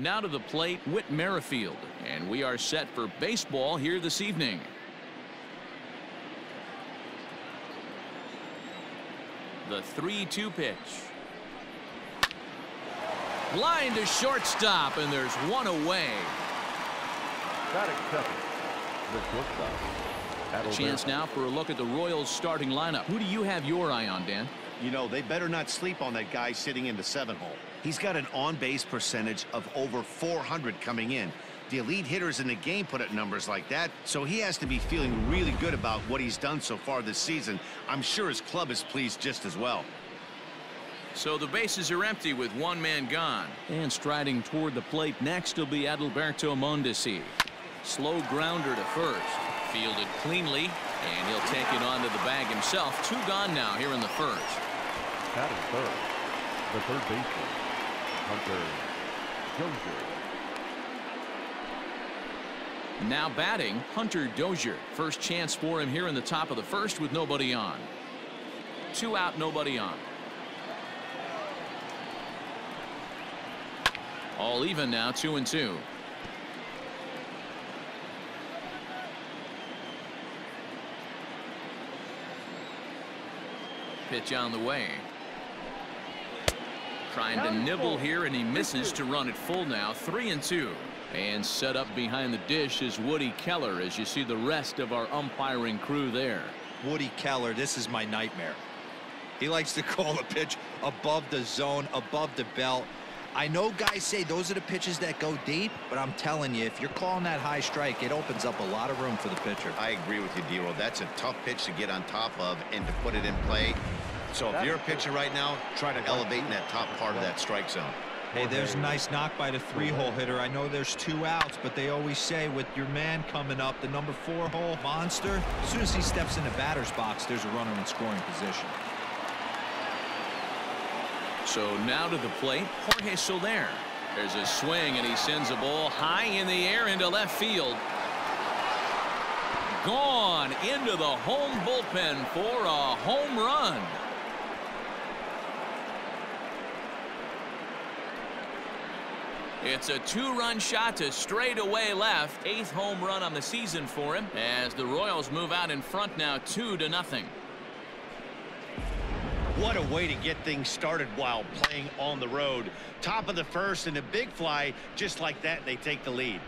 Now to the plate, Whit Merrifield. And we are set for baseball here this evening. The 3-2 pitch. Line to shortstop, and there's one away. The shortstop. A chance now for a look at the Royals starting lineup. Who do you have your eye on, Dan? You know, they better not sleep on that guy sitting in the seven hole. He's got an on-base percentage of over 400 coming in. The elite hitters in the game put up numbers like that, so he has to be feeling really good about what he's done so far this season. I'm sure his club is pleased just as well. So the bases are empty with one man gone. And striding toward the plate next will be Adalberto Mondesi. Slow grounder to first. Fielded cleanly, and he'll take it onto the bag himself. Two gone now here in the first. Batting third, the third baseman, Hunter Dozier. Now batting, Hunter Dozier. First chance for him here in the top of the first with nobody on. Two out, nobody on. All even now, two and two. Pitch on the way. Trying to nibble here, and he misses to run it full now. Three and two. And set up behind the dish is Woody Keller as you see the rest of our umpiring crew there. Woody Keller, this is my nightmare. He likes to call the pitch above the zone, above the belt. I know guys say those are the pitches that go deep, but I'm telling you, if you're calling that high strike, it opens up a lot of room for the pitcher. I agree with you, Dero. That's a tough pitch to get on top of and to put it in play. So if you're a pitcher right now, try to elevate in that top part of that strike zone. Hey, there's a nice knock by the three-hole hitter. I know there's two outs, but they always say with your man coming up, the number four hole monster, as soon as he steps in the batter's box, there's a runner in scoring position. So now to the plate, Jorge Soler. There's a swing, and he sends a ball high in the air into left field. Gone into the home bullpen for a home run. It's a two-run shot to straightaway left. Eighth home run on the season for him as the Royals move out in front now two to nothing. What a way to get things started while playing on the road. Top of the first and a big fly just like that they take the lead.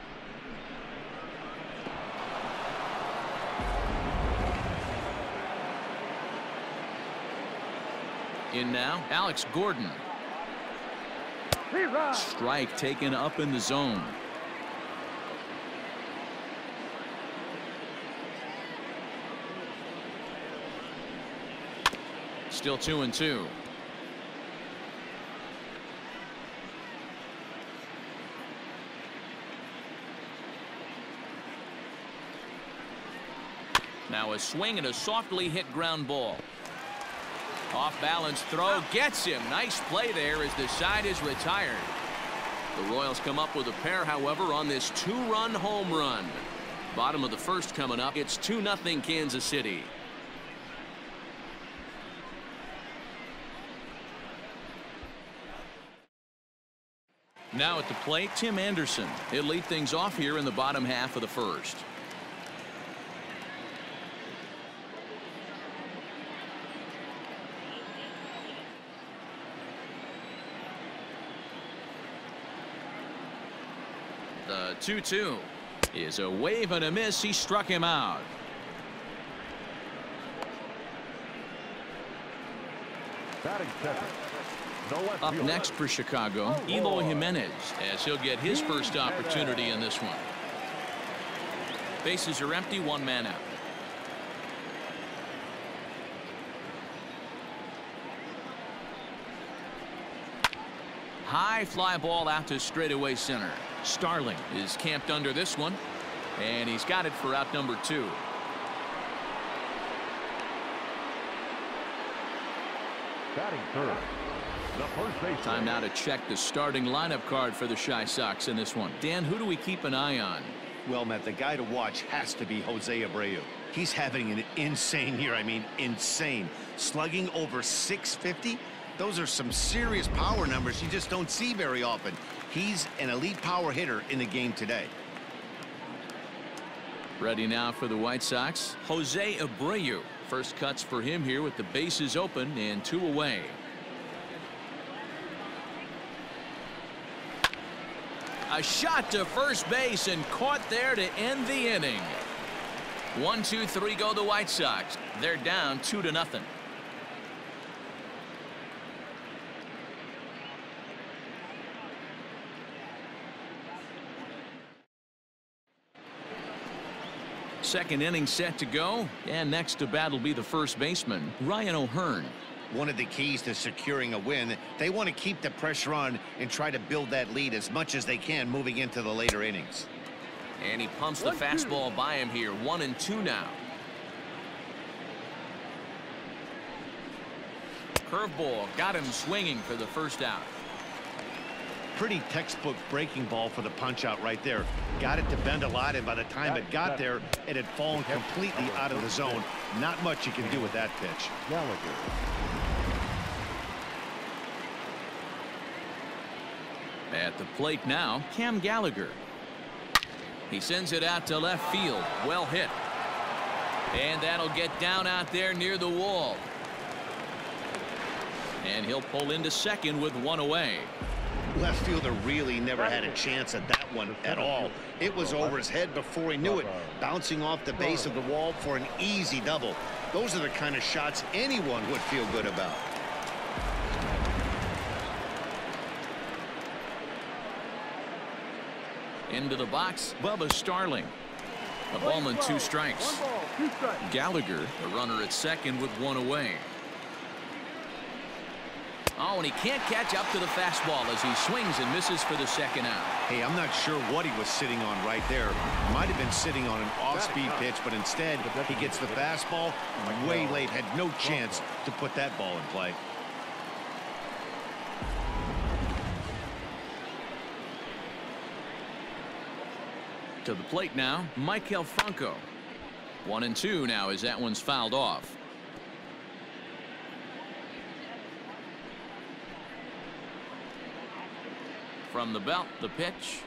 In now Alex Gordon. Strike taken up in the zone. Still two and two. Now a swing and a softly hit ground ball. Off balance throw gets him. Nice play there as the side is retired. The Royals come up with a pair, however, on this two-run home run. Bottom of the first coming up. It's 2-0 Kansas City. Now at the plate, Tim Anderson. He'll lead things off here in the bottom half of the first. The 2-2 is a wave and a miss. He struck him out. Batting second. No Up next for Chicago, oh, Eloy Jimenez, as he'll get his first opportunity in this one. Bases are empty, one man out. High fly ball out to straightaway center. Starling is camped under this one, and he's got it for out number two. Batting third. The first baseman. Time now to check the starting lineup card for the Chi Sox in this one. Dan, who do we keep an eye on? Well, Matt, the guy to watch has to be Jose Abreu. He's having an insane year. I mean, insane. Slugging over 650. Those are some serious power numbers you just don't see very often. He's an elite power hitter in the game today. Ready now for the White Sox. Jose Abreu. First cuts for him here with the bases open and two away. A shot to first base and caught there to end the inning. One, two, three go the White Sox. They're down two to nothing. Second inning set to go. And next to bat will be the first baseman, Ryan O'Hearn. One of the keys to securing a win, they want to keep the pressure on and try to build that lead as much as they can moving into the later innings. And he pumps the fastball by him here. One and two now. Curveball got him swinging for the first out. Pretty textbook breaking ball for the punch out right there. Got it to bend a lot, and by the time it got there, it had fallen completely out of the zone. Not much you can do with that pitch. Gallagher. At the plate now, Cam Gallagher. He sends it out to left field. Well hit. And that'll get down out there near the wall. And he'll pull into second with one away. Left fielder really never had a chance at that one at all. It was over his head before he knew it, bouncing off the base of the wall for an easy double. Those are the kind of shots anyone would feel good about. Into the box, Bubba Starling. A ball and two strikes. Gallagher, the runner at second with one away. Oh, and he can't catch up to the fastball as he swings and misses for the second out. Hey, I'm not sure what he was sitting on right there. Might have been sitting on an off-speed pitch, but instead he gets the fastball way late. Had no chance to put that ball in play. To the plate now, Maikel Franco. One and two now as that one's fouled off. From the belt, the pitch.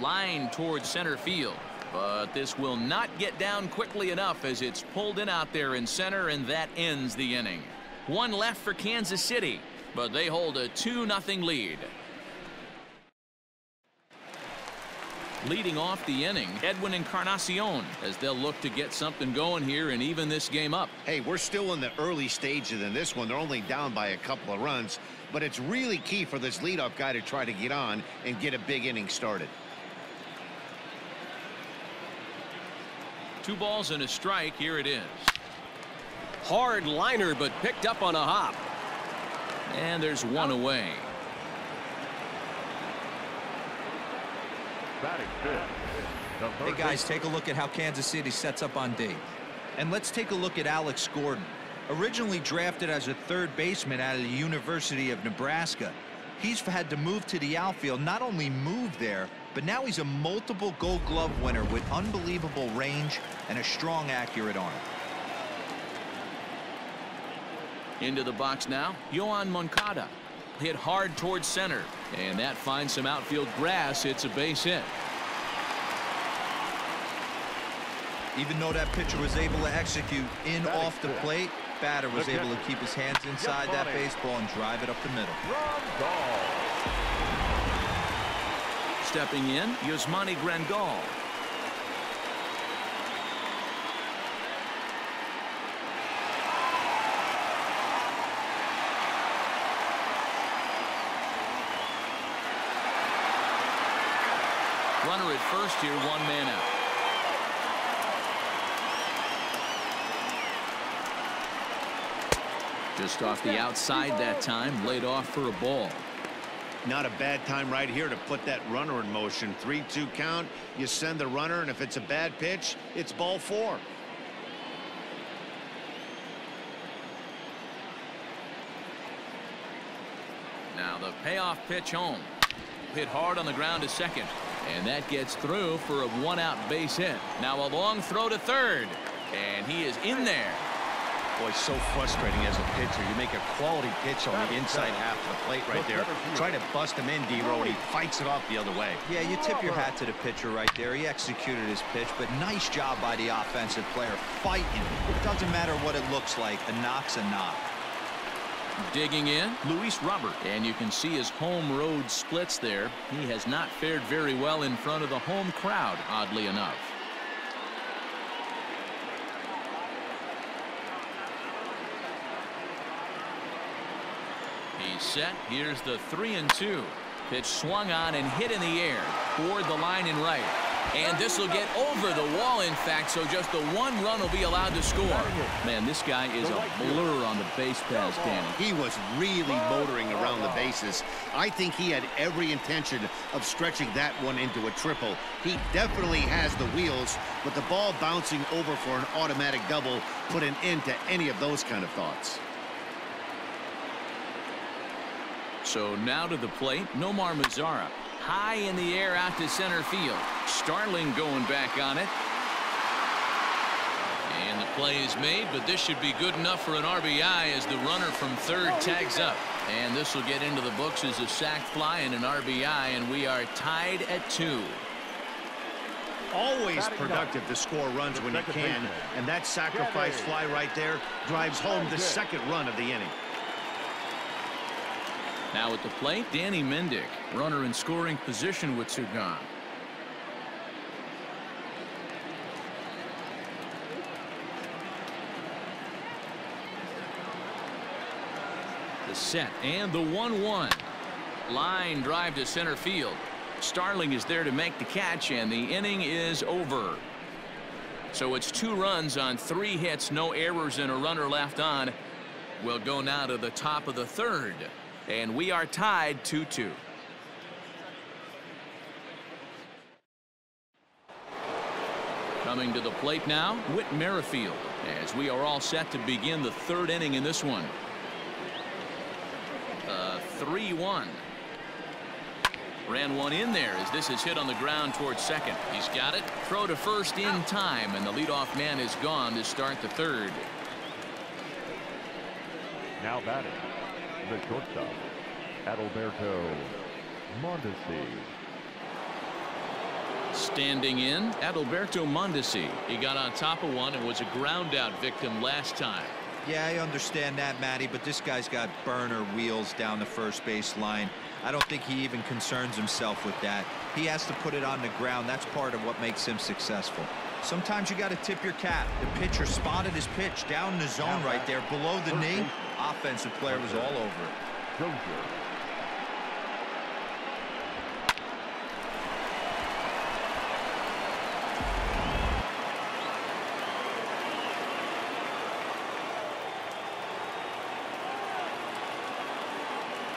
Line towards center field. But this will not get down quickly enough as it's pulled in out there in center, and that ends the inning. One left for Kansas City, but they hold a 2-0 lead. Leading off the inning, Edwin Encarnacion, as they'll look to get something going here and even this game up. Hey, we're still in the early stages in this one. They're only down by a couple of runs, but it's really key for this leadoff guy to try to get on and get a big inning started. Two balls and a strike. Here it is. Hard liner, but picked up on a hop. And there's one oh. away. Batting fifth. The Hey guys, take a look at how Kansas City sets up on D. And let's take a look at Alex Gordon. Originally drafted as a third baseman out of the University of Nebraska, he's had to move to the outfield, not only move there, but now he's a multiple gold glove winner with unbelievable range and a strong, accurate arm. Into the box now, Yoan Moncada. Hit hard towards center, and that finds some outfield grass. It's a base hit. Even though that pitcher was able to execute in Batting off the plate, batter was able to keep his hands inside that baseball and drive it up the middle. Stepping in, Yasmani Grandal. Runner at first here, one man out. Just off the outside that time, laid off for a ball. Not a bad time right here to put that runner in motion. 3-2 count. You send the runner, and if it's a bad pitch, it's ball four. Now the payoff pitch home. Hit hard on the ground to second. And that gets through for a one out base hit. Now a long throw to third. And he is in there. Boy, so frustrating as a pitcher. You make a quality pitch on the inside half of the plate right there. Try to bust him in, D-Row, and he fights it off the other way. Yeah, you tip your hat to the pitcher right there. He executed his pitch, but nice job by the offensive player fighting. It doesn't matter what it looks like. A knock's a knock. Digging in, Luis Robert. And you can see his home road splits there. He has not fared very well in front of the home crowd, oddly enough. He's set. Here's the three and two. Pitch swung on and hit in the air toward the line and right. And this will get over the wall, in fact, so just the one run will be allowed to score. Man, this guy is a blur on the base pass, Danny. He was really motoring around the bases. I think he had every intention of stretching that one into a triple. He definitely has the wheels, but the ball bouncing over for an automatic double put an end to any of those kind of thoughts. So now to the plate, Nomar Mazara. High in the air out to center field. Starling going back on it. And the play is made, but this should be good enough for an RBI as the runner from third tags up. And this will get into the books as a sac fly and an RBI, and we are tied at two. Always productive to score runs when you can, and that sacrifice fly right there drives home the second run of the inning. Now at the plate, Danny Mendick, runner in scoring position with Sugan. The set and the 1-1. Line drive to center field. Starling is there to make the catch, and the inning is over. So it's two runs on three hits, no errors, and a runner left on. We'll go now to the top of the third. And we are tied 2-2. Coming to the plate now, Whit Merrifield, as we are all set to begin the third inning in this one. 3-1. Ran one in there as this is hit on the ground towards second. He's got it. Throw to first in time, and the leadoff man is gone to start the third. Now batting, the shortstop, Adalberto Mondesi. Standing in, Adalberto Mondesi. He got on top of one and was a ground out victim last time. Yeah, I understand that, Matty, but this guy's got burner wheels down the first base line. I don't think he even concerns himself with that. He has to put it on the ground. That's part of what makes him successful. Sometimes you got to tip your cap. The pitcher spotted his pitch down in the zone right there below the knee. Offensive player was all over it.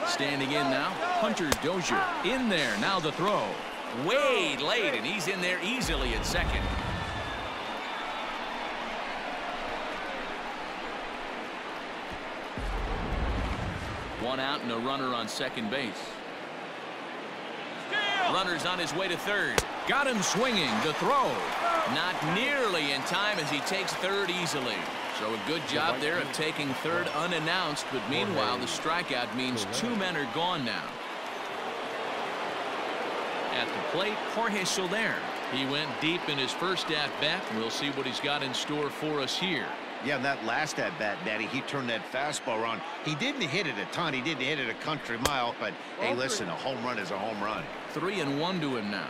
Standing in now, Hunter Dozier in there. Now the throw. Way late, and he's in there easily at second. One out and a runner on second base. Runner's on his way to third. Got him swinging. The throw. Not nearly in time as he takes third easily. So a good job there of taking third unannounced, but meanwhile the strikeout means two men are gone now. At the plate, Jorge Soler. He went deep in his first at-bat. We'll see what he's got in store for us here. Yeah, and that last at-bat, Daddy, he turned that fastball around. He didn't hit it a ton. He didn't hit it a country mile, but hey, listen, a home run is a home run. Three and one to him now.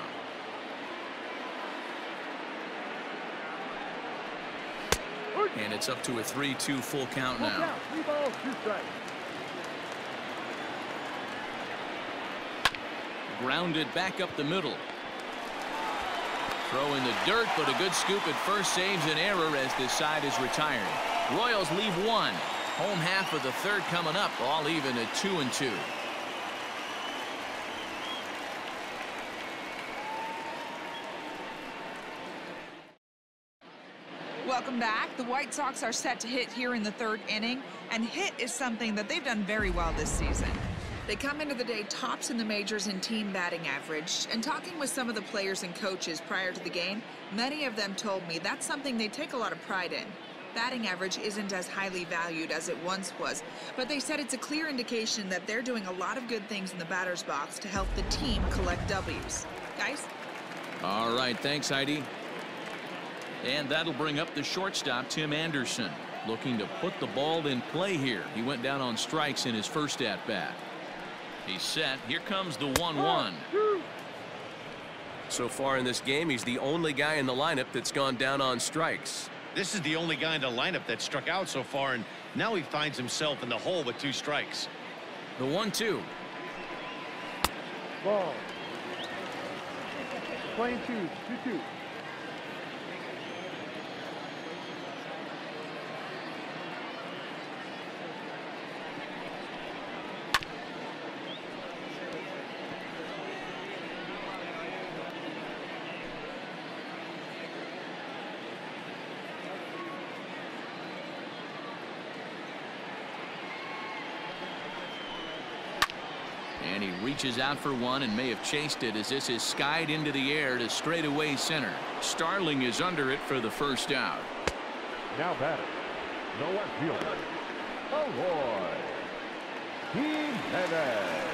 And it's up to a 3-2 full count now. Three balls, two strikes. Grounded back up the middle. Throw in the dirt, but a good scoop at first saves an error as this side is retired. Royals leave one. Home half of the third coming up, all even at two and two. Welcome back. The White Sox are set to hit here in the third inning, and hit is something that they've done very well this season. They come into the day tops in the majors in team batting average, and talking with some of the players and coaches prior to the game, many of them told me that's something they take a lot of pride in. batting average isn't as highly valued as it once was, but they said it's a clear indication that they're doing a lot of good things in the batter's box to help the team collect W's. Guys? All right, thanks, Heidi. And that'll bring up the shortstop, Tim Anderson, looking to put the ball in play here. He went down on strikes in his first at-bat. He's set. Here comes the 1-1. So far in this game, he's the only guy in the lineup that's gone down on strikes. This is the only guy in the lineup that struck out so far, and now he finds himself in the hole with two strikes. The 1-2. Ball. Playing two, 2-2. And he reaches out for one and may have chased it as this is skied into the air to straightaway center. Starling is under it for the first out. Now batting. The left fielder. Eloy. Jimenez.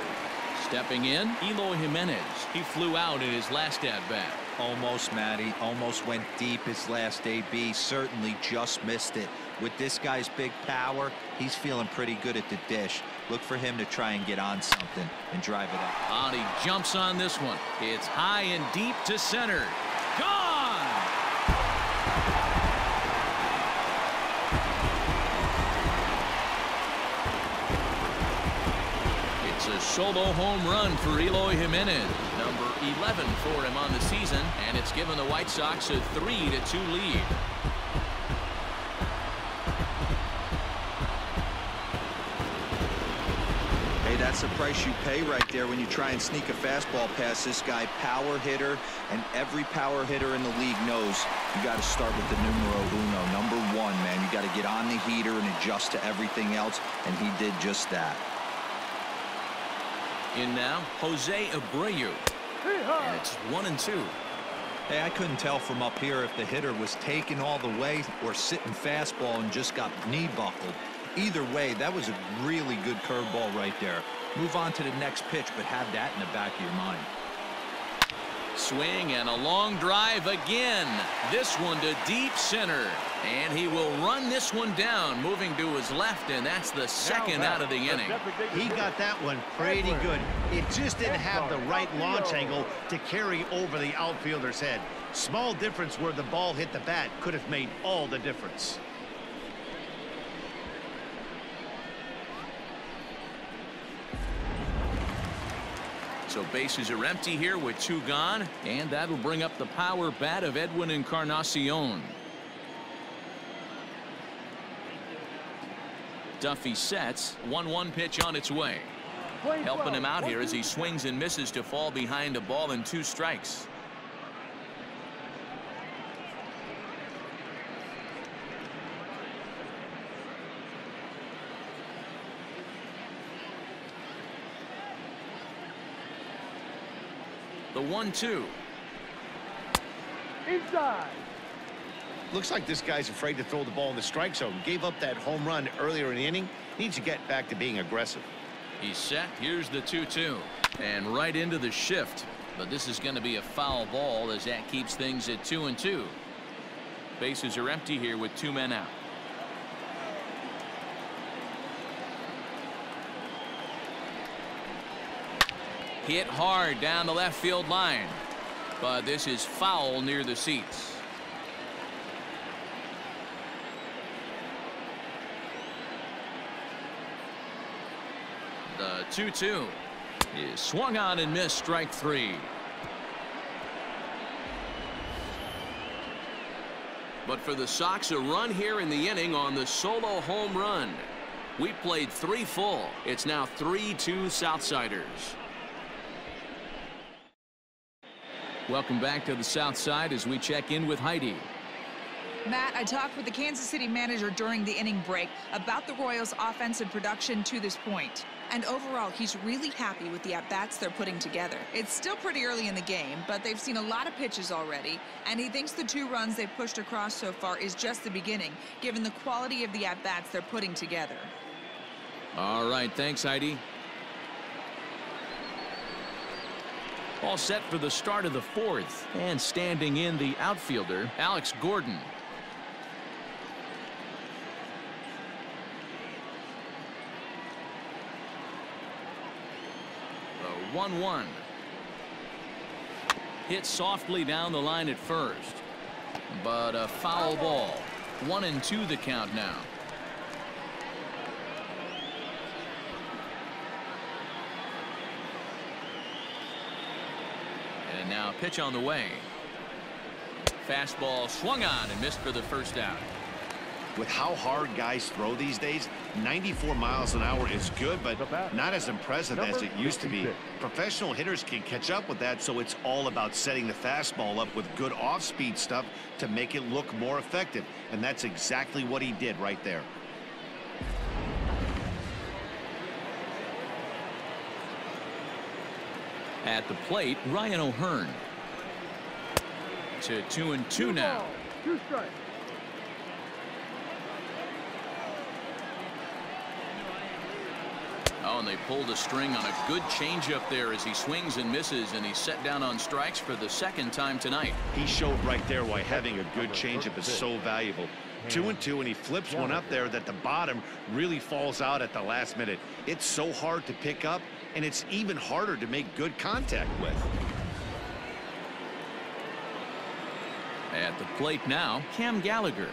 Stepping in, Eloy Jimenez. He flew out in his last at-bat. Almost, Matty. Almost went deep his last AB. Certainly just missed it. With this guy's big power, he's feeling pretty good at the dish. Look for him to try and get on something and drive it up. On he jumps on this one. It's high and deep to center. Gone! It's a solo home run for Eloy Jimenez. Number 11 for him on the season, and it's given the White Sox a 3-2 lead. That's the price you pay right there when you try and sneak a fastball past this guy. Power hitter, and every power hitter in the league knows you got to start with the numero uno, number one, man. You got to get on the heater and adjust to everything else, and he did just that. In now, Jose Abreu. And it's one and two. Hey, I couldn't tell from up here if the hitter was taking all the way or sitting fastball and just got knee buckled. Either way, that was a really good curveball right there. Move on to the next pitch, but have that in the back of your mind. Swing and a long drive again. This one to deep center. And he will run this one down, moving to his left, and that's the second out of the inning. He got that one pretty good. It just didn't have the right launch angle to carry over the outfielder's head. Small difference where the ball hit the bat could have made all the difference. So bases are empty here with two gone, and that'll bring up the power bat of Edwin Encarnacion. Duffy sets, 1-1 pitch on its way. Helping him out here as he swings and misses to fall behind a ball and two strikes. 1-2. Inside. Looks like this guy's afraid to throw the ball in the strike zone. Gave up that home run earlier in the inning. Needs to get back to being aggressive. He's set. Here's the 2-2. And right into the shift. But this is going to be a foul ball as that keeps things at 2 and 2. Bases are empty here with two men out. Hit hard down the left field line. But this is foul near the seats. The 2-2 is swung on and missed strike three. But for the Sox, a run here in the inning on the solo home run. We played three full. It's now 3-2 Southsiders. Welcome back to the South Side as we check in with Heidi. Matt, I talked with the Kansas City manager during the inning break about the Royals' offensive production to this point. And overall, he's really happy with the at-bats they're putting together. It's still pretty early in the game, but they've seen a lot of pitches already, and he thinks the two runs they've pushed across so far is just the beginning, given the quality of the at-bats they're putting together. All right, thanks, Heidi. All set for the start of the fourth. And standing in the outfielder, Alex Gordon. The 1-1. Hit softly down the line at first. But a foul ball. One and two the count now. And now pitch on the way. Fastball swung on and missed for the first out. With how hard guys throw these days, 94 miles an hour is good, but not as impressive as it used to be. Professional hitters can catch up with that, so it's all about setting the fastball up with good off-speed stuff to make it look more effective. And that's exactly what he did right there. At the plate, Ryan O'Hearn. To two and two now. Two strikes. Oh, and they pulled a string on a good changeup there as he swings and misses, and he's set down on strikes for the second time tonight. He showed right there why having a good changeup is so valuable. Two and two, and he flips one up there that the bottom really falls out at the last minute. It's so hard to pick up, and it's even harder to make good contact with. At the plate now, Cam Gallagher.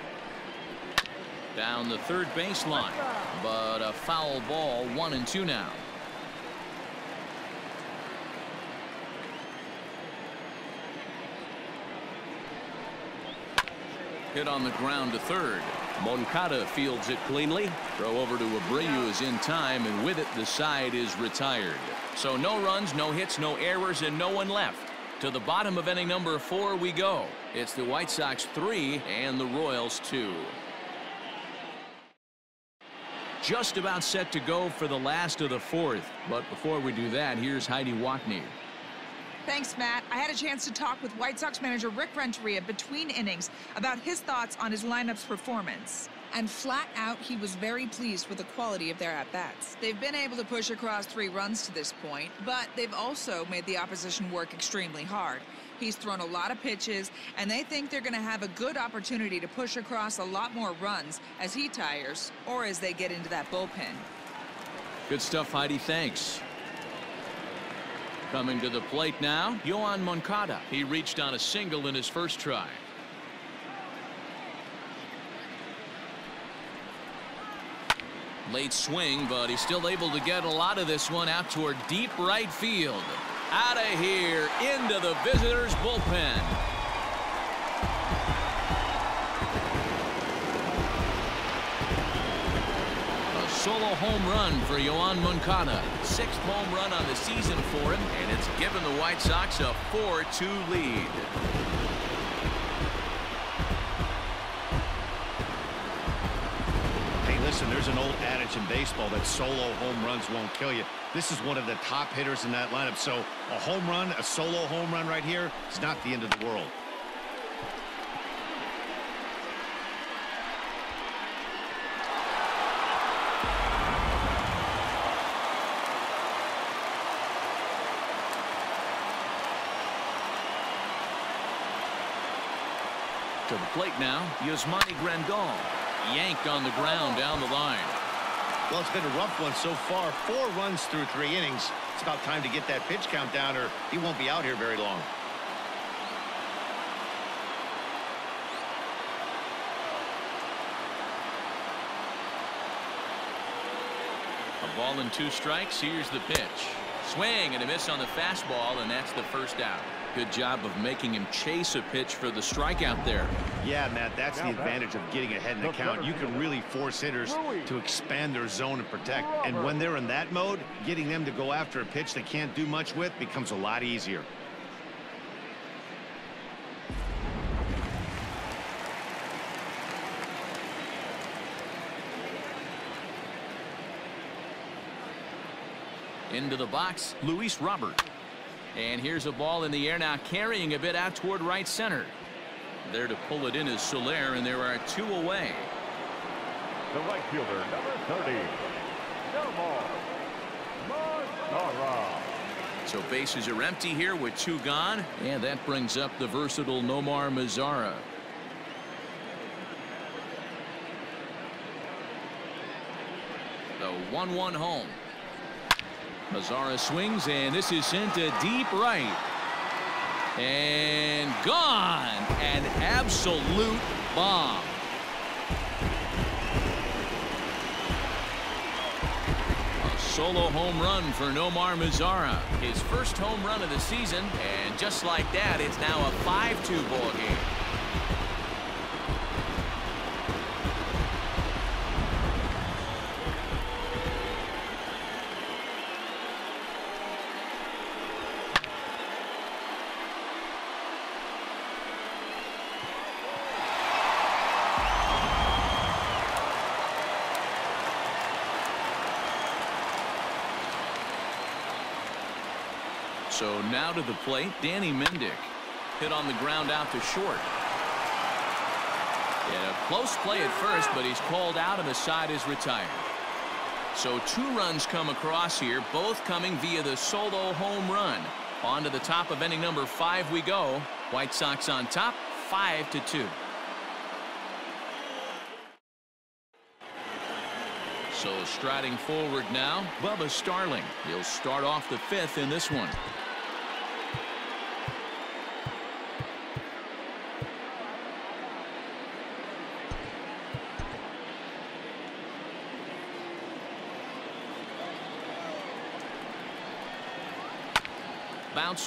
Down the third baseline, but a foul ball, one and two now. Hit on the ground to third. Moncada fields it cleanly. Throw over to Abreu is in time, and with it, the side is retired. So no runs, no hits, no errors, and no one left. To the bottom of inning number four we go. It's the White Sox three and the Royals two. Just about set to go for the last of the fourth. But before we do that, here's Heidi Watney. Thanks, Matt. I had a chance to talk with White Sox manager Rick Renteria between innings about his thoughts on his lineup's performance. And flat out, he was very pleased with the quality of their at-bats. They've been able to push across three runs to this point, but they've also made the opposition work extremely hard. He's thrown a lot of pitches, and they think they're going to have a good opportunity to push across a lot more runs as he tires or as they get into that bullpen. Good stuff, Heidi. Thanks. Coming to the plate now, Yoan Moncada. He reached on a single in his first try. Late swing, but he's still able to get a lot of this one out toward deep right field. Out of here, into the visitors' bullpen. Solo home run for Yoan Moncada. Sixth home run on the season for him, and it's given the White Sox a 4-2 lead. Hey, listen, there's an old adage in baseball that solo home runs won't kill you. This is one of the top hitters in that lineup, so a home run, a solo home run right here is not the end of the world. To the plate now, Yasmani Grandal. Yanked on the ground down the line. Well, it's been a rough one so far. Four runs through three innings. It's about time to get that pitch count down or he won't be out here very long. A ball and two strikes. Here's the pitch. Swing and a miss on the fastball, and that's the first out. Good job of making him chase a pitch for the strikeout there. Yeah, Matt, that's the advantage of getting ahead in the count. You can really force hitters to expand their zone and protect. And when they're in that mode, getting them to go after a pitch they can't do much with becomes a lot easier. Into the box, Luis Robert. And here's a ball in the air now carrying a bit out toward right center. There to pull it in is Soler, and there are two away. The right fielder, number 30, Nomar Mazara. So bases are empty here with two gone, and that brings up the versatile Nomar Mazara. The 1-1 home. Mazara swings, and this is sent to deep right. And gone. An absolute bomb. A solo home run for Nomar Mazara. His first home run of the season. And just like that, it's now a 5-2 ball game. So now to the plate, Danny Mendick. Hit on the ground out to short. Yeah, close play at first, but he's called out and the side is retired. So two runs come across here, both coming via the solo home run. On to the top of inning number five we go. White Sox on top, five to two. So striding forward now, Bubba Starling. He'll start off the fifth in this one.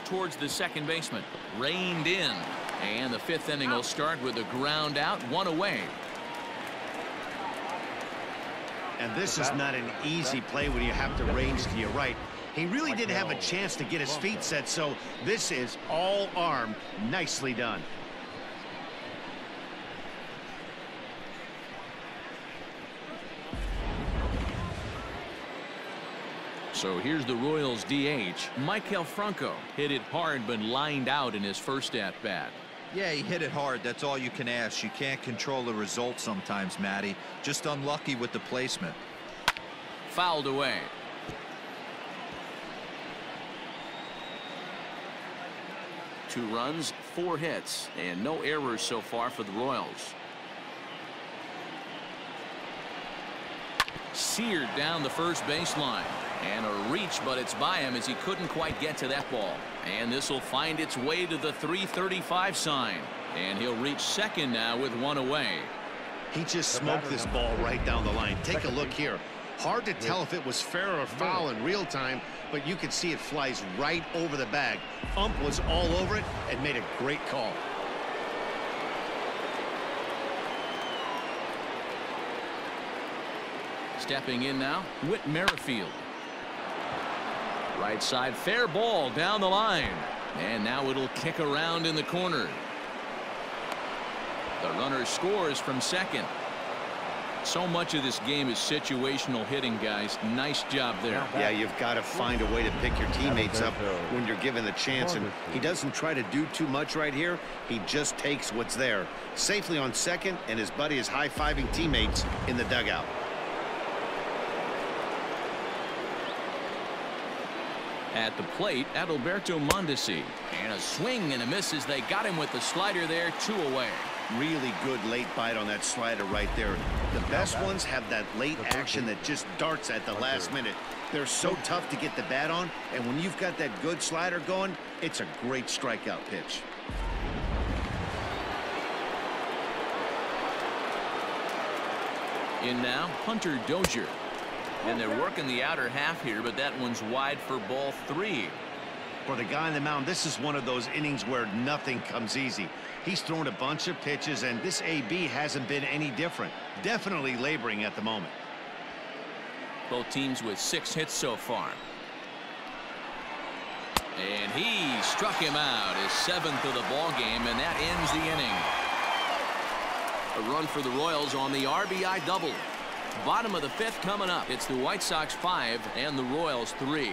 Towards the second baseman. Reined in. And the fifth inning will start with a ground out, one away. And this is not an easy play when you have to range to your right. He really didn't have a chance to get his feet set, so this is all arm. Nicely done. So here's the Royals DH. Maikel Franco hit it hard but lined out in his first at bat. Yeah, he hit it hard. That's all you can ask. You can't control the result sometimes, Matty. Just unlucky with the placement. Fouled away. Two runs, four hits, and no errors so far for the Royals. Seared down the first baseline. And a reach, but it's by him as he couldn't quite get to that ball. And this will find its way to the 335 sign. And he'll reach second now with one away. He just smoked this ball right down the line. Take a look here. Hard to tell if it was fair or foul in real time, but you can see it flies right over the bag. Ump was all over it and made a great call. Stepping in now, Whit Merrifield. Right side, fair ball down the line. And now it'll kick around in the corner. The runner scores from second. So much of this game is situational hitting, guys. Nice job there. Yeah, you've got to find a way to pick your teammates up when you're given the chance. And he doesn't try to do too much right here. He just takes what's there. Safely on second, and his buddy is high-fiving teammates in the dugout. At the plate, Adalberto Mondesi. And a swing and a miss as they got him with the slider there, two away. Really good late bite on that slider right there. The best ones have that late action that just darts at the last minute. They're so tough to get the bat on, and when you've got that good slider going, it's a great strikeout pitch. In now, Hunter Dozier. And they're working the outer half here, but that one's wide for ball three. For the guy on the mound, this is one of those innings where nothing comes easy. He's thrown a bunch of pitches, and this AB hasn't been any different. Definitely laboring at the moment. Both teams with six hits so far. And he struck him out, his seventh of the ball game, and that ends the inning. A run for the Royals on the RBI double. Bottom of the fifth coming up. It's the White Sox five and the Royals three.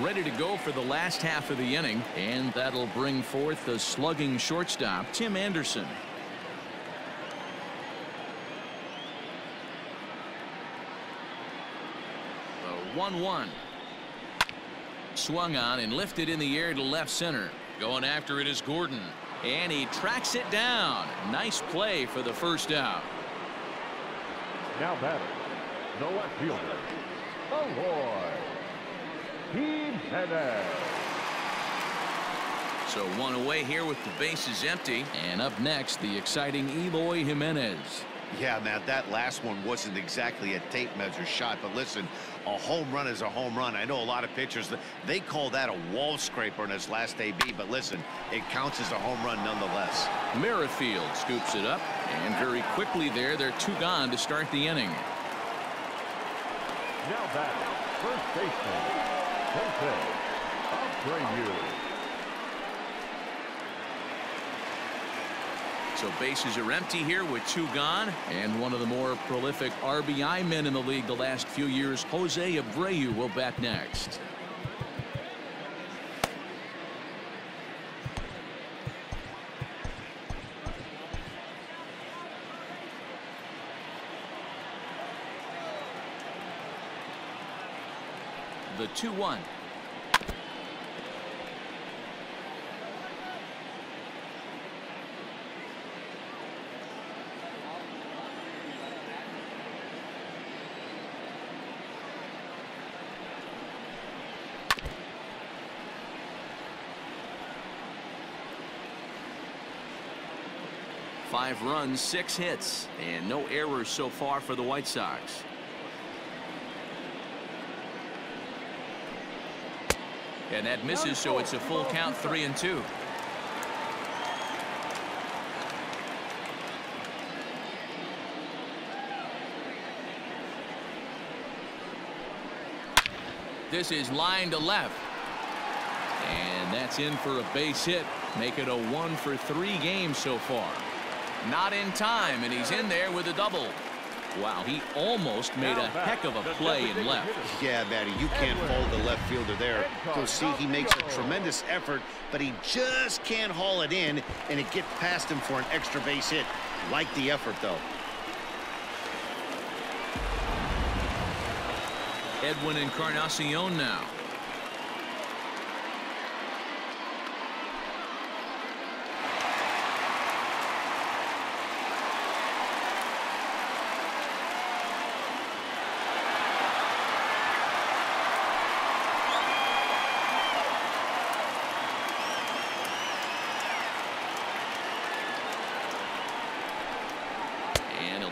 ready to go for the last half of the inning and that'll bring forth the slugging shortstop Tim Anderson. The 1 1 Swung on and lifted in the air to left center. Going after it is Gordon. And he tracks it down. Nice play for the first out. Now batter, the left fielder, Eloy Jimenez. So one away here with the bases empty. And up next, the exciting Eloy Jimenez. Yeah, man, that last one wasn't exactly a tape measure shot, but listen, a home run is a home run. I know a lot of pitchers, they call that a wall scraper in his last AB, but listen, it counts as a home run nonetheless. Merrifield scoops it up, and very quickly there, they're two gone to start the inning. Now batter, first baseman, Jose Abreu. So bases are empty here with two gone. And one of the more prolific RBI men in the league the last few years, Jose Abreu, will bat next. The 2-1. Five runs, six hits, and no errors so far for the White Sox. And that misses, so it's a full count, three and two. This is line to left. And that's in for a base hit. Make it a one for three games so far. Not in time, and he's in there with a double. Wow, he almost made a heck of a play in left. Yeah, Matty, you can't fault the left fielder there. You'll see he makes a tremendous effort, but he just can't haul it in, and it gets past him for an extra base hit. Like the effort, though. Edwin Encarnacion now.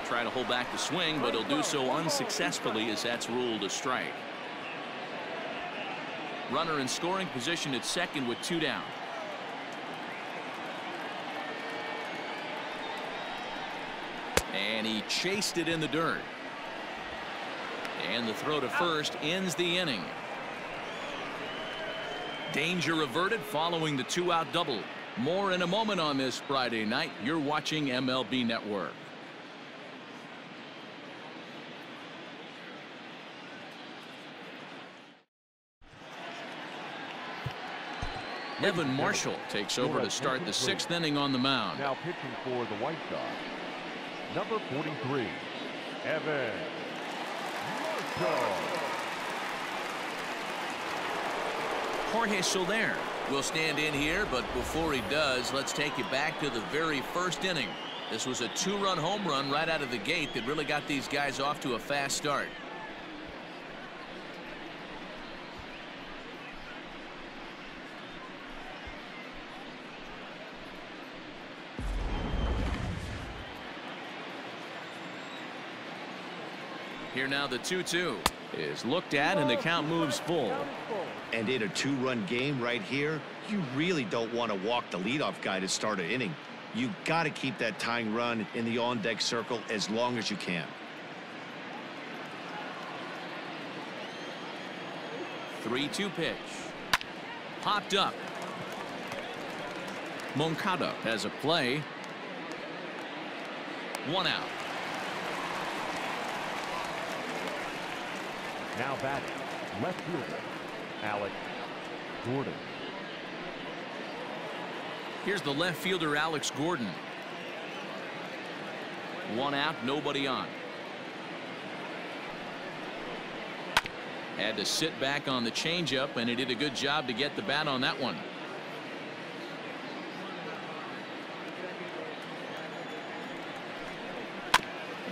Try to hold back the swing, but he'll do so unsuccessfully as that's ruled a strike. Runner in scoring position at second with two down. And he chased it in the dirt. And the throw to first ends the inning. Danger averted following the two-out double. More in a moment on this Friday night. You're watching MLB Network. Evan Marshall takes over to start the sixth inning on the mound. Now pitching for the White Sox, number 43, Evan Marshall. Jorge Soler will stand in here, but before he does, let's take you back to the very first inning. This was a two-run home run right out of the gate that really got these guys off to a fast start. Here now the 2-2 is looked at and the count moves full. And in a two-run game right here, you really don't want to walk the leadoff guy to start an inning. You got to keep that tying run in the on-deck circle as long as you can. Three-two pitch. Popped up. Moncada has a play. One out. Now batting, left fielder, Alex Gordon. Here's the left fielder, Alex Gordon. One out, nobody on. Had to sit back on the changeup, and he did a good job to get the bat on that one.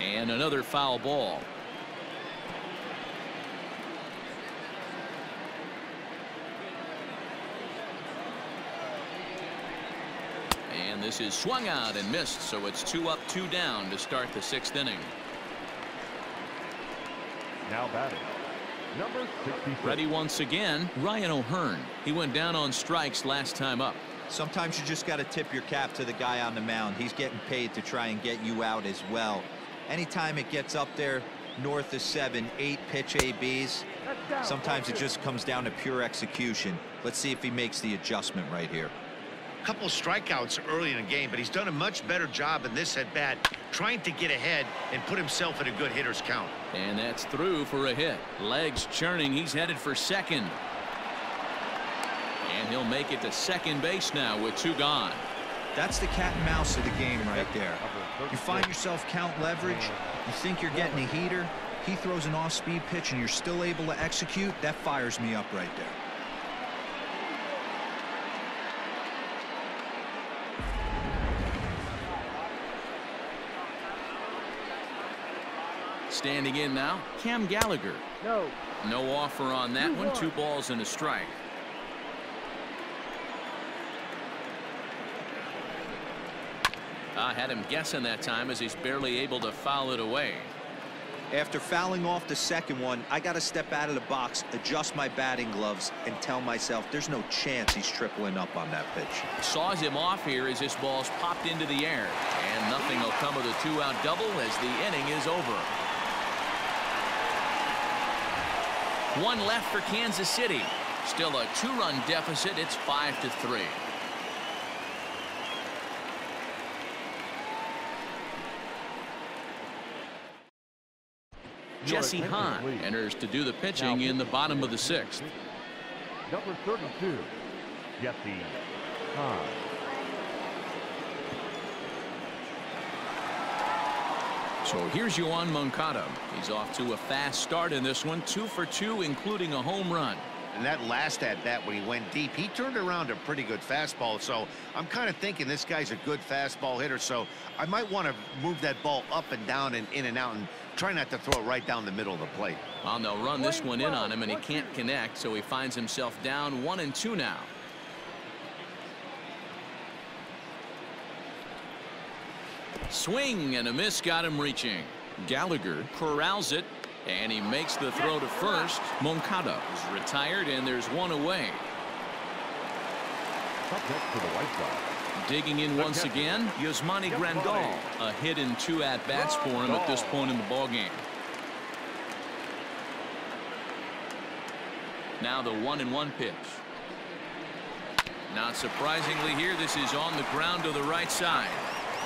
And another foul ball. And this is swung out and missed, so it's two up, two down to start the sixth inning. Now batting. Number 66. Ready once again, Ryan O'Hearn. He went down on strikes last time up. Sometimes you just got to tip your cap to the guy on the mound. He's getting paid to try and get you out as well. Anytime it gets up there north of seven, eight pitch ABs, sometimes it just comes down to pure execution. Let's see if he makes the adjustment right here. Couple strikeouts early in the game, but he's done a much better job in this at bat, trying to get ahead and put himself in a good hitter's count. And that's through for a hit. Legs churning. He's headed for second. And he'll make it to second base now with two gone. That's the cat and mouse of the game right there. You find yourself count leverage. You think you're getting a heater. He throws an off-speed pitch and you're still able to execute. That fires me up right there. Standing in now, Cam Gallagher. No. No offer on that one. Two balls and a strike. I had him guessing that time as he's barely able to foul it away. After fouling off the second one, I got to step out of the box, adjust my batting gloves, and tell myself there's no chance he's tripling up on that pitch. Saws him off here as this ball's popped into the air. And nothing will come of the two-out double as the inning is over. One left for Kansas City. Still a two-run deficit. It's five to three. Jesse Hahn enters to do the pitching in the bottom of the sixth. Number 32, Jesse Hahn. So here's Yoan Moncada. He's off to a fast start in this one, two for two, including a home run. And that last at bat when he went deep, he turned around a pretty good fastball. So I'm kind of thinking this guy's a good fastball hitter. So I might want to move that ball up and down and in and out and try not to throw it right down the middle of the plate. Well, they'll run this one in on him, and he can't connect, so he finds himself down one and two now. Swing and a miss got him reaching. Gallagher corrals it, and he makes the throw to first. Moncada is retired, and there's one away. Up next for the White Sox. Digging in once again, Yasmani Grandal. A hit and two at-bats for him at this point in the ballgame. Now the one and one pitch. Not surprisingly here, this is on the ground to the right side.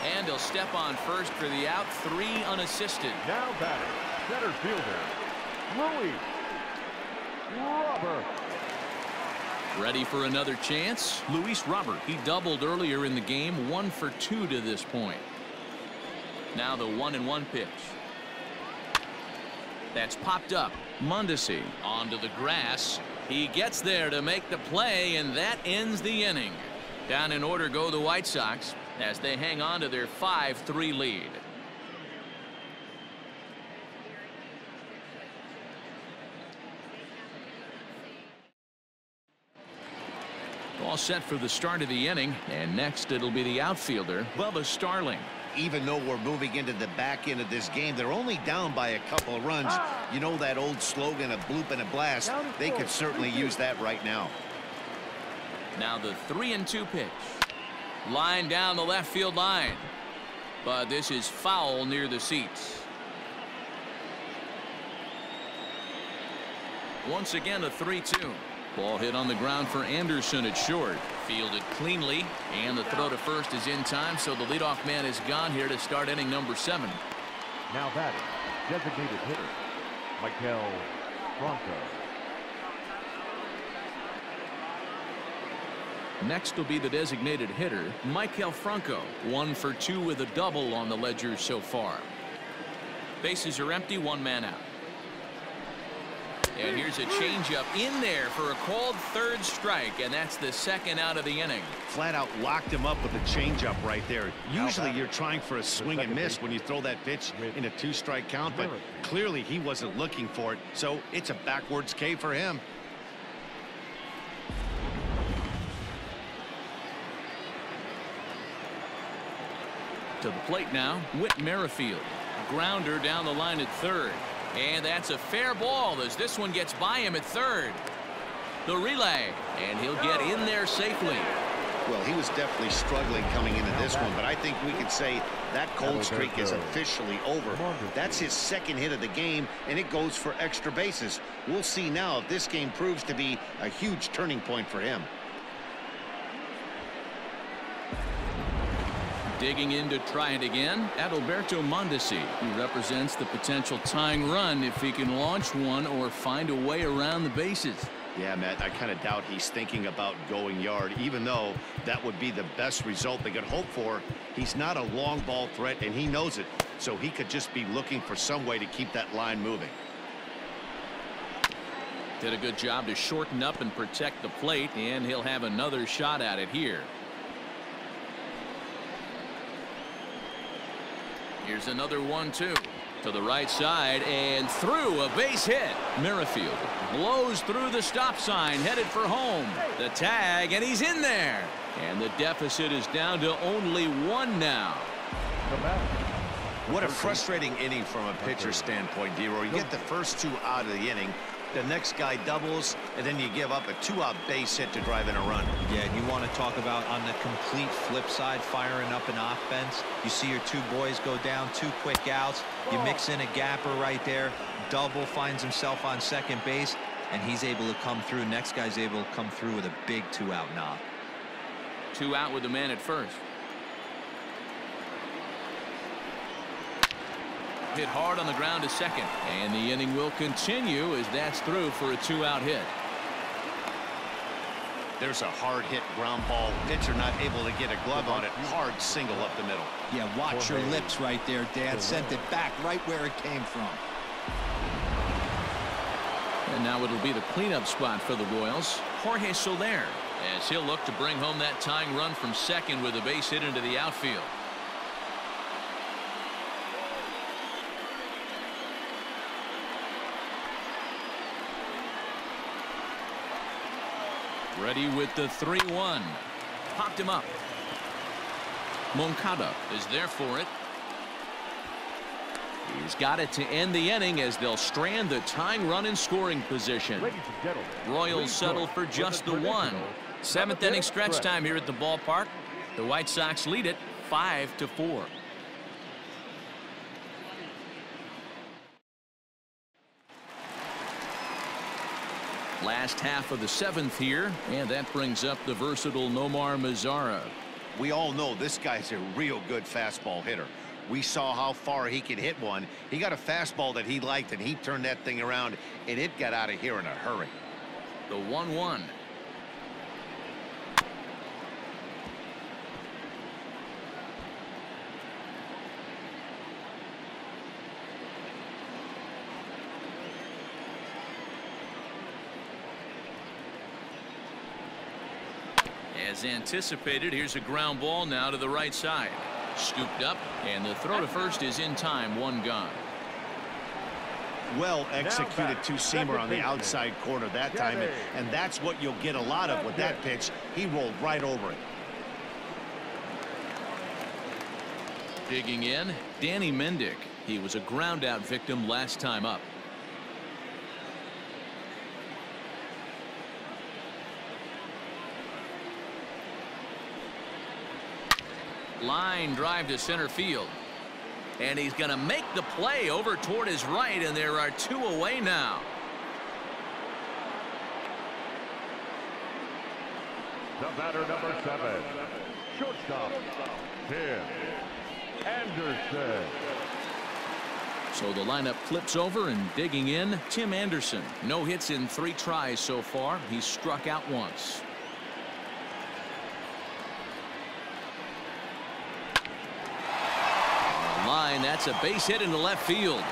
And he'll step on first for the out, three unassisted. Now batting, center fielder, Luis Robert. Ready for another chance? Luis Robert. He doubled earlier in the game, one for two to this point. Now the one and one pitch. That's popped up. Mondesi onto the grass. He gets there to make the play, and that ends the inning. Down in order go the White Sox as they hang on to their 5-3 lead. All set for the start of the inning, and next it'll be the outfielder, Bubba Starling. Even though we're moving into the back end of this game, they're only down by a couple of runs. You know that old slogan, a bloop and a blast. They could certainly use that right now. Now the three and two pitch. Line down the left field line. But this is foul near the seats. Once again a 3-2. Ball hit on the ground for Anderson at short. Fielded cleanly and the throw to first is in time so the leadoff man is gone here to start inning number seven. Now batting, designated hitter, Maikel Franco. Next will be the designated hitter, Maikel Franco. One for two with a double on the ledger so far. Bases are empty, one man out. And here's a changeup in there for a called third strike, and that's the second out of the inning. Flat out locked him up with a changeup right there. Usually you're trying for a swing and miss when you throw that pitch in a two-strike count, but clearly he wasn't looking for it, so it's a backwards K for him. To the plate now, Whit Merrifield. Grounder down the line at third. And that's a fair ball as this one gets by him at third. The relay, and he'll get in there safely. Well, he was definitely struggling coming into this one, but I think we could say that cold streak is officially over. That's his second hit of the game, and it goes for extra bases. We'll see now if this game proves to be a huge turning point for him. Digging in to try it again, Adalberto Mondesi, who represents the potential tying run if he can launch one or find a way around the bases. Yeah, Matt, I kind of doubt he's thinking about going yard, even though that would be the best result they could hope for. He's not a long ball threat, and he knows it, so he could just be looking for some way to keep that line moving. Did a good job to shorten up and protect the plate, and he'll have another shot at it here. Here's another one, too. To the right side and through a base hit. Merrifield blows through the stop sign, headed for home. The tag, and he's in there. And the deficit is down to only one now. What a frustrating inning from a pitcher standpoint, Dero. You get the first two out of the inning, the next guy doubles, and then you give up a two-out base hit to drive in a run. Yeah, and you want to talk about on the complete flip side, firing up an offense. You see your two boys go down, two quick outs. You mix in a gapper right there. Double finds himself on second base, and he's able to come through. Next guy's able to come through with a big two-out knock. Two out with the man at first. Hit hard on the ground to second. And the inning will continue as that's through for a two-out hit. There's a hard hit ground ball. Pitcher not able to get a glove on it. Hard single up the middle. Yeah, watch your lips right there, Dad. Sent it back right where it came from. And now it'll be the cleanup spot for the Royals. Jorge Soler as he'll look to bring home that tying run from second with a base hit into the outfield. Ready with the 3-1. Popped him up. Moncada is there for it. He's got it to end the inning as they'll strand the tying run in scoring position. Royals settle for just the one. Seventh inning stretch time here at the ballpark. The White Sox lead it 5 to 4. Last half of the seventh here, and that brings up the versatile Nomar Mazara. We all know this guy's a real good fastball hitter. We saw how far he could hit one. He got a fastball that he liked, and he turned that thing around, and it got out of here in a hurry. The 1-1. As anticipated, here's a ground ball now to the right side. Scooped up, and the throw to first is in time, one gone. Well executed two-seamer on the outside corner that time, and, and that's what you'll get a lot of with that pitch. He rolled right over it. Digging in, Danny Mendick. He was a ground out victim last time up. Line drive to center field. And he's going to make the play over toward his right, and there are two away now. The batter number seven, shortstop, Tim Anderson. So the lineup flips over and digging in, Tim Anderson. No hits in three tries so far. He's struck out once. And that's a base hit into left field.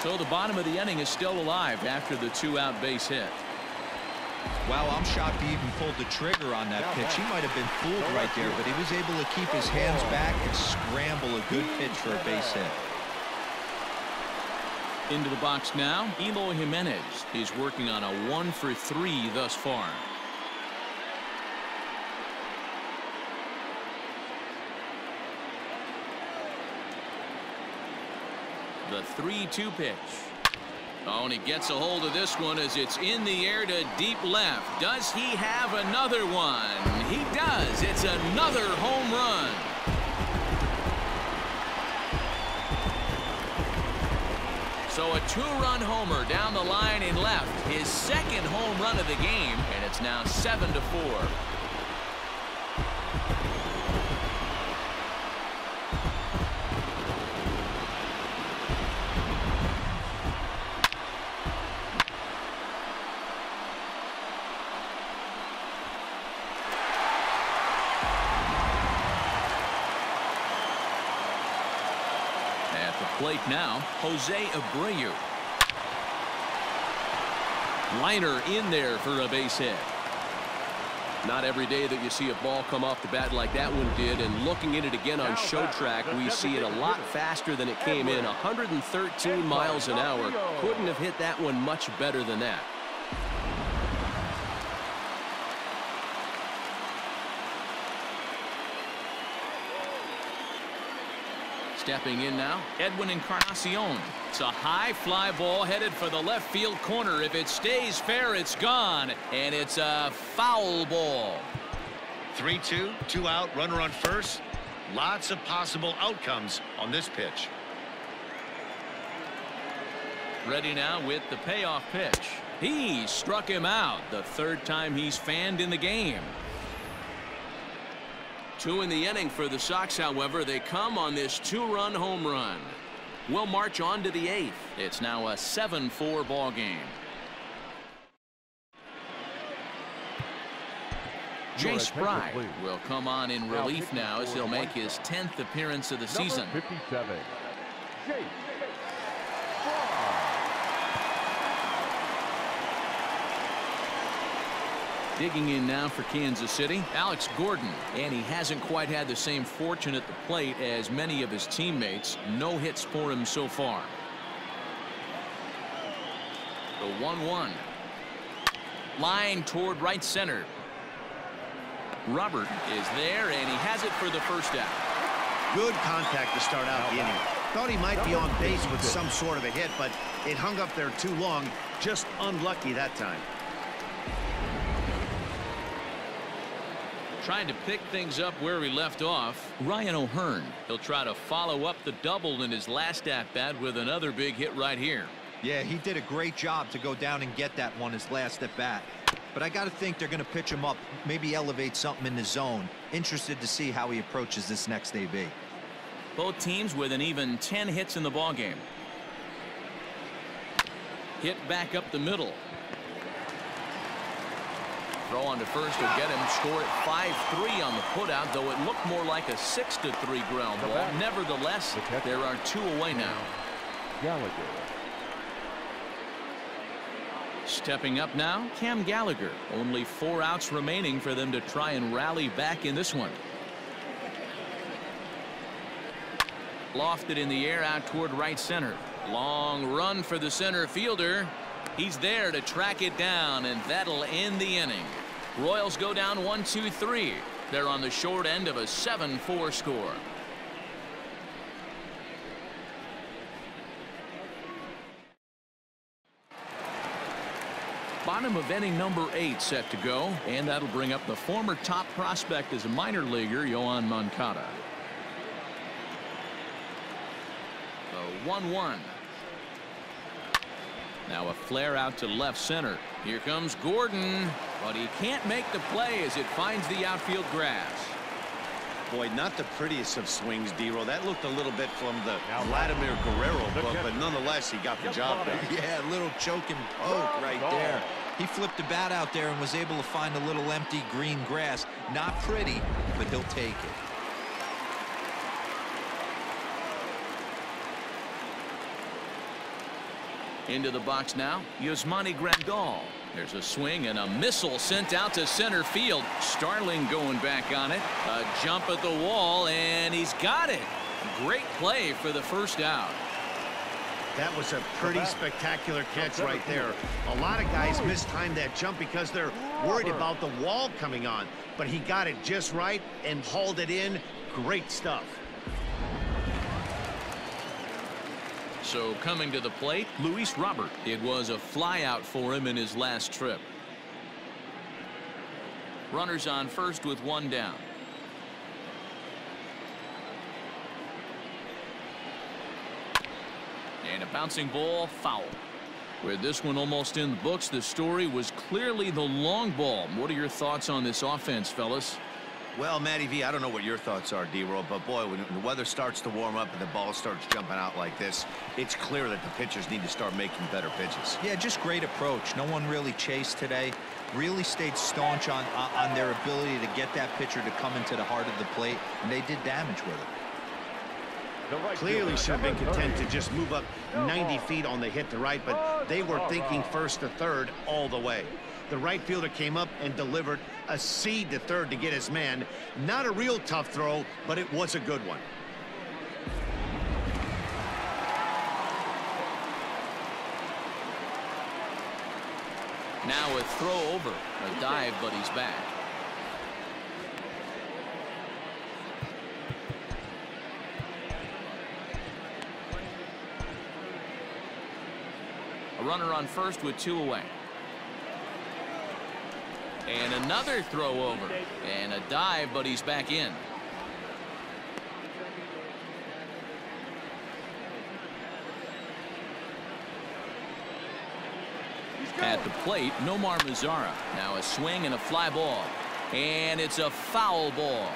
So the bottom of the inning is still alive after the two-out base hit. Wow, I'm shocked he even pulled the trigger on that pitch. He might have been fooled right there, but he was able to keep his hands back and scramble a good pitch for a base hit. Into the box now, Eloy Jimenez. He's working on a one for three thus far. The 3-2 pitch. Oh, and he gets a hold of this one as it's in the air to deep left. Does he have another one? He does. It's another home run. So a two-run homer down the line in left. His second home run of the game, and it's now 7 to four. plate now, Jose Abreu. Liner in there for a base hit. Not every day that you see a ball come off the bat like that one did, and looking at it again on show track, we see it a lot faster than it came in, 113 miles an hour. Couldn't have hit that one much better than that. Stepping in now, Edwin Encarnacion. It's a high fly ball headed for the left field corner. If it stays fair, it's gone. And it's a foul ball. 3-2, two out, runner on first. Lots of possible outcomes on this pitch. Ready now with the payoff pitch. He struck him out the third time he's fanned in the game. Two in the inning for the Sox, however. They come on this two-run home run. We'll march on to the eighth. It's now a 7-4 ball game. Jace Fry will come on in relief now as he'll make his 10th appearance of the season. 57. Digging in now for Kansas City, Alex Gordon. And he hasn't quite had the same fortune at the plate as many of his teammates. No hits for him so far. The 1-1. Line toward right center. Robert is there, and he has it for the first out. Good contact to start out the inning. Thought he might be on base with some sort of a hit, but it hung up there too long. Just unlucky that time. Trying to pick things up where we left off. Ryan O'Hearn. He'll try to follow up the double in his last at-bat with another big hit right here. Yeah, he did a great job to go down and get that one his last at bat. But I got to think they're going to pitch him up, maybe elevate something in the zone. Interested to see how he approaches this next AB. Both teams with an even 10 hits in the ball game. Hit back up the middle. Throw on to first will get him. Score at 5-3 on the putout, though it looked more like a 6-3 ground ball. Nevertheless, there are two away now. Gallagher. Stepping up now, Cam Gallagher. Only four outs remaining for them to try and rally back in this one. Lofted in the air out toward right center. Long run for the center fielder. He's there to track it down, and that'll end the inning. Royals go down 1-2-3. They're on the short end of a 7-4 score. Bottom of inning number eight set to go, and that'll bring up the former top prospect as a minor leaguer, Yoan Moncada. The 1-1. Now a flare out to left center. Here comes Gordon, but he can't make the play as it finds the outfield grass. Boy, not the prettiest of swings, Dero. That looked a little bit from the Vladimir Guerrero book, but nonetheless, he got the job done. Yeah, a little choking poke right there. He flipped the bat out there and was able to find a little empty green grass. Not pretty, but he'll take it. Into the box now, Yasmani Grandal. There's a swing and a missile sent out to center field. Starling going back on it. A jump at the wall, and he's got it. Great play for the first out. That was a pretty spectacular catch right there. A lot of guys mistime that jump because they're worried about the wall coming on. But he got it just right and hauled it in. Great stuff. So coming to the plate, Luis Robert. It was a flyout for him in his last trip. Runners on first with one down. And a bouncing ball, foul. With this one almost in the books, the story was clearly the long ball. What are your thoughts on this offense, fellas? Well, Matty V, I don't know what your thoughts are, D-Roll, but boy, when the weather starts to warm up and the ball starts jumping out like this, it's clear that the pitchers need to start making better pitches. Yeah, just great approach. No one really chased today. Really stayed staunch on, on their ability to get that pitcher to come into the heart of the plate, and they did damage with it. Clearly should have been content to just move up 90 feet on the hit to right, but they were thinking first to third all the way. The right fielder came up and delivered a seed to third to get his man. Not a real tough throw, but it was a good one. Now a throw over. A dive, but he's back. A runner on first with two away. And another throw over. And a dive, but he's back in. At the plate, Nomar Mazara. Now a swing and a fly ball. And it's a foul ball.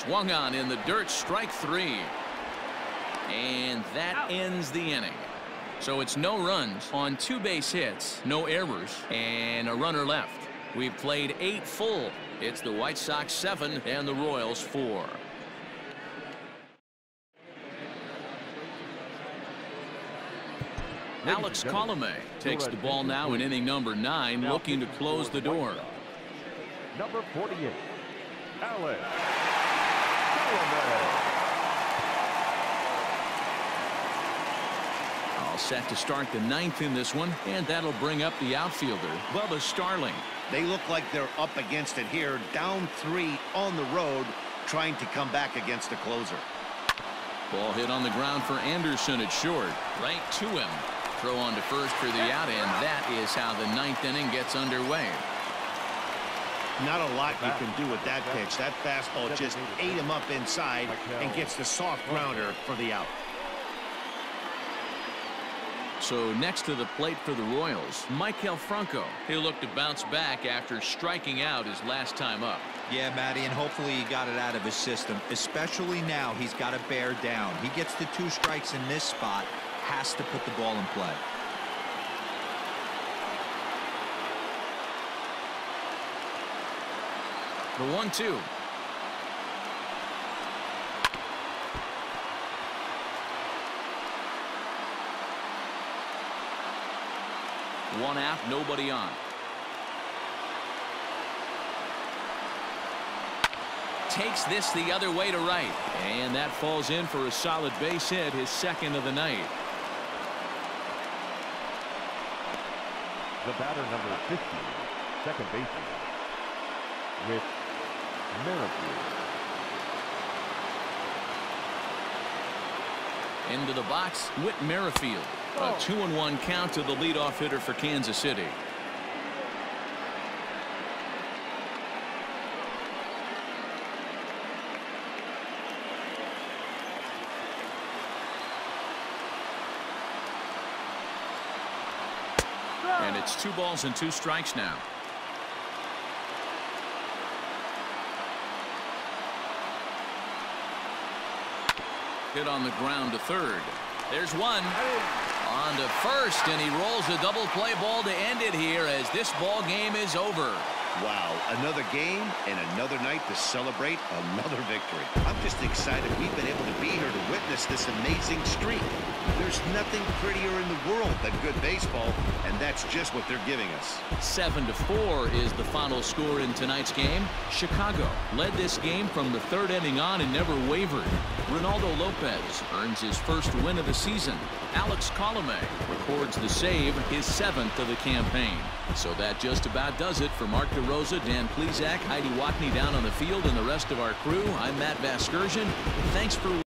Swung on in the dirt, strike three. And that ends the inning. So it's no runs on two base hits, no errors, and a runner left. We've played eight full. It's the White Sox seven and the Royals four. Alex Colome takes the ball now in inning number nine, looking to close the door. Number 48, Alex All set to start the ninth in this one, and that'll bring up the outfielder, Bubba Starling. They look like they're up against it here, down three on the road, trying to come back against a closer. Ball hit on the ground for Anderson at short. Right to him. Throw on to first for the out, and that is how the ninth inning gets underway. Not a lot you can do with that pitch. That fastball just ate him up inside and gets the soft grounder for the out. So next to the plate for the Royals, Maikel Franco. He'll look to bounce back after striking out his last time up. Yeah, Matty, and hopefully he got it out of his system. Especially now, he's got to bear down. He gets the two strikes in this spot, has to put the ball in play. The one-two. One out, nobody on. Takes this the other way to right. And that falls in for a solid base hit, his second of the night. The batter number 50, second baseman, Whit Merrifield. Into the box, Whit Merrifield. A oh. two and one count to the leadoff hitter for Kansas City. And it's two balls and two strikes now. Hit on the ground to third. There's one. On to first, and he rolls a double play ball to end it here as this ball game is over. Wow, another game and another night to celebrate another victory. I'm just excited we've been able to be here to witness this amazing streak. There's nothing prettier in the world than good baseball, and that's just what they're giving us. 7 to 4 is the final score in tonight's game. Chicago led this game from the third inning on and never wavered. Reynaldo Lopez earns his first win of the season. Alex Colome records the save, his seventh of the campaign. So that just about does it for Mark DeRosa, Dan Plesac, Heidi Watney down on the field, and the rest of our crew. I'm Matt Vasgersian. Thanks for